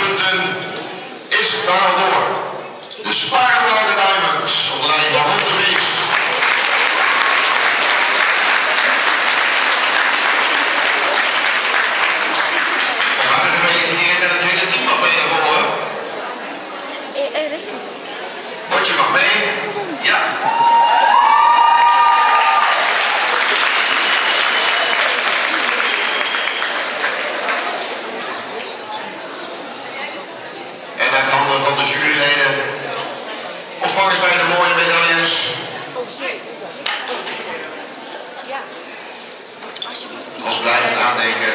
punten is daardoor de Spaarwouden Diamonds onder leiding van Hoek de Vries. Van harte gefeliciteerd en het hele team mag mee naar voren. Bordje mag mee. Ja. En uit handen van de juryleden ontvangst bij de mooie medailles. Als blijven nadenken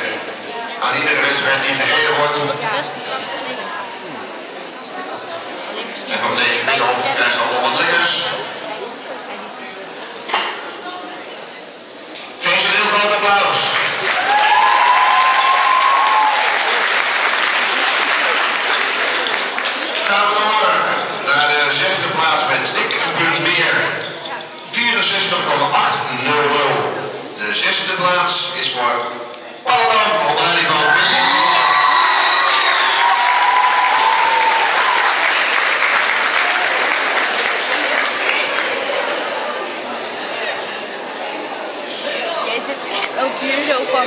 aan iedere wedstrijd die gereden wordt. En van deze middag krijgen ze allemaal wat lekkers. Geef ze een heel groot applaus. Gaan we door naar de zesde plaats met dik een punt meer. 64,800. De zesde plaats is voor Paula Willy. Jij zit echt ook hier zo van.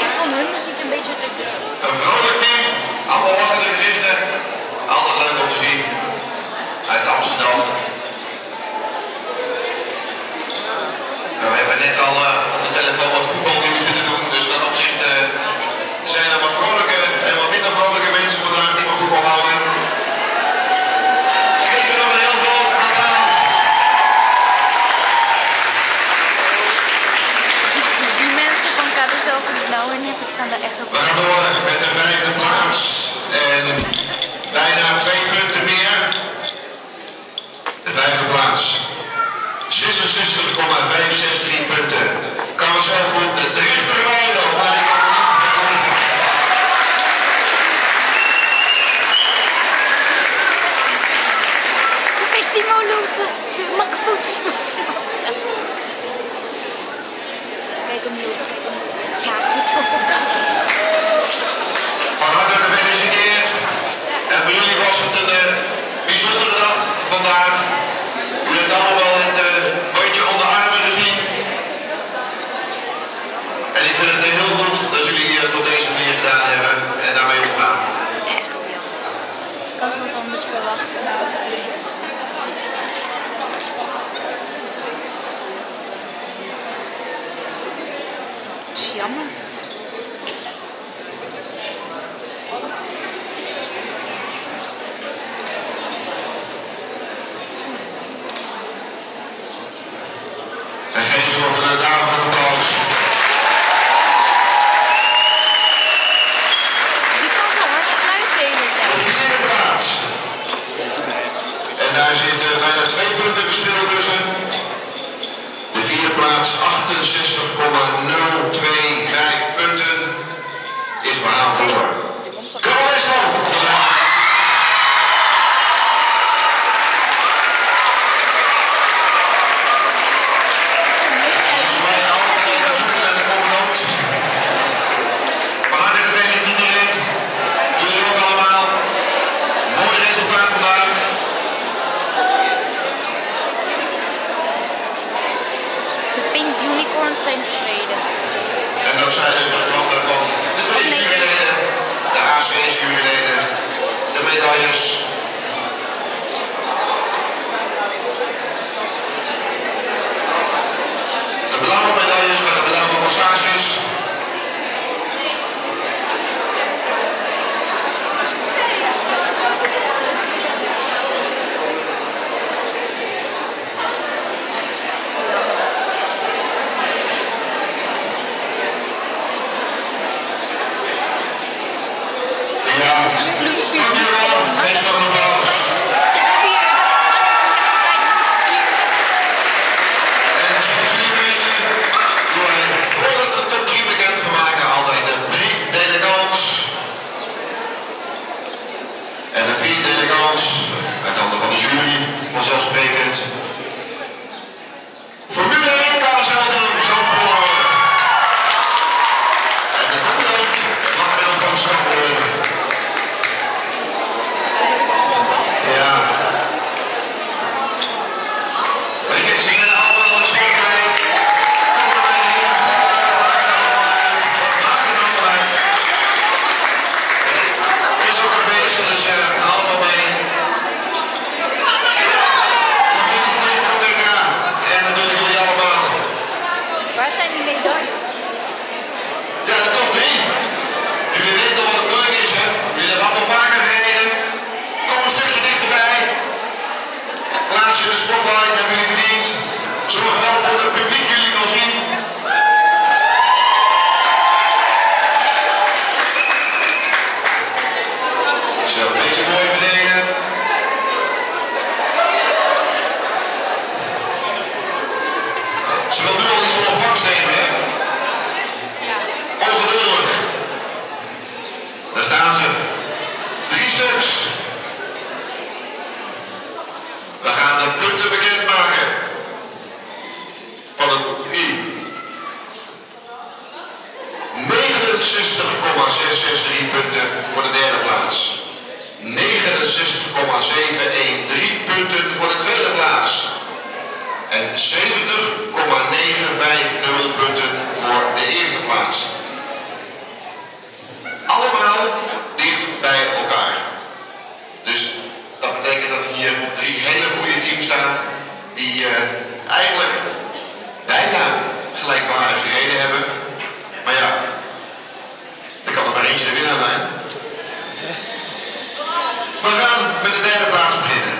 Ik vond hun muziek een beetje te druk. Een vrolijk team, allemaal lachende gezichten. Zien. Uit Amsterdam. Nou, we hebben net al eh, op de telefoon wat voetbalnieuws zitten doen, dus dat opzicht eh, zijn er wat vrolijke en wat minder vrolijke mensen vandaag die van voetbal houden. Die, mensen nou en heb ik staan daar echt zo We gaan door met de vijfde plaats en bijna twee punten meer. De vijfde plaats. 66,563 punten. Kan we zelf goed de dichterbijden. Toen is Timo lopen. Mak voets. Kijk hem lopen. Ja, goed zo. Van harte gefeliciteerd. En voor jullie was het een eh, bijzondere dag vandaag. Jullie hebben allemaal wel het uh, bandje onder armen gezien. En ik vind het heel goed dat jullie het op deze manier gedaan hebben en daarmee omgaan. Echt. Ik had wat anders verwacht. Het is jammer. En geef ze nog een dame van applaus. Die kan zo hard fluiten de hele De tijd. vierde plaats. En daar zitten bijna twee punten verschil tussen. De vierde plaats 68,025 punten is behaald door Go Westland. Volgens mij altijd even zoeken naar de commandant. Van harte gefeliciteerd. Jullie ook allemaal. Mooi resultaat vandaag. De Pink Zijn tevreden. En dat zijn dus de klanten van de twee de AC-juryleden, de medailles. just make it. For me, bekendmaken van een U. 69,663 punten voor de derde plaats. 69,713 punten voor de tweede plaats. En 70,950 punten voor de eerste plaats. die eh, eigenlijk bijna gelijkwaardig gereden hebben. Maar ja, er kan er maar eentje de winnaar zijn. We gaan met de derde plaats beginnen.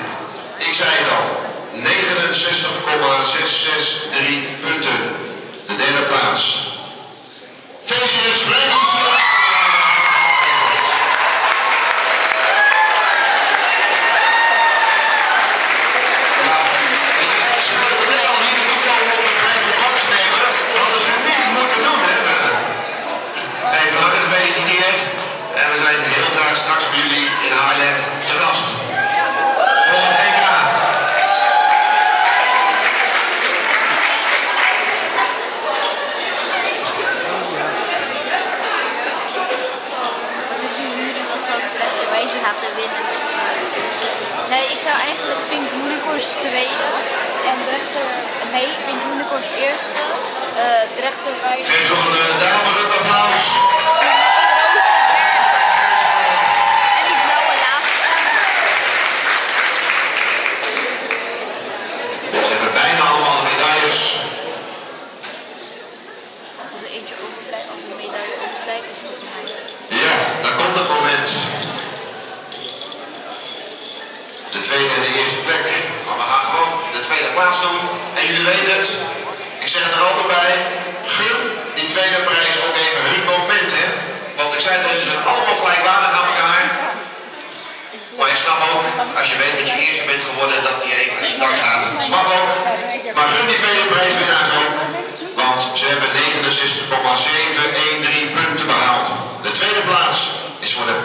Ik zei het al, 69,663 punten. De derde plaats. Feestjes Frankie laten winnen. Nee, ik zou eigenlijk Pink Unicorns tweede en de nee, Pink Unicorns eerste, eh, uh, de rechterwijze. Dus een dames het applaus. weet het. Ik zeg het er altijd bij. Gun die tweede prijs ook even hun moment, hè. Want ik zei dat ze zijn allemaal gelijkwaardig aan elkaar. Maar ik snap ook, als je weet dat je eerste bent geworden, dat die even in dak gaat. Mag ook. Maar gun die tweede prijs winnaars ook. Want ze hebben 69,713 punten behaald. De tweede plaats is voor de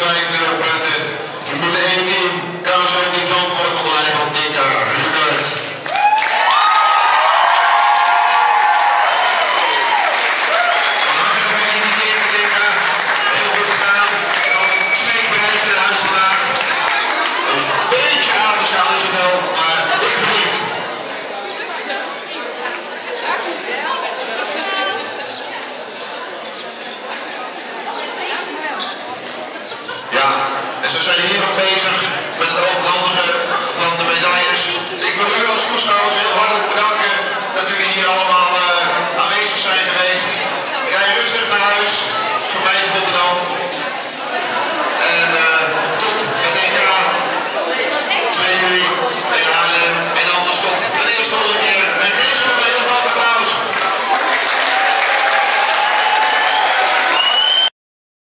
tonight.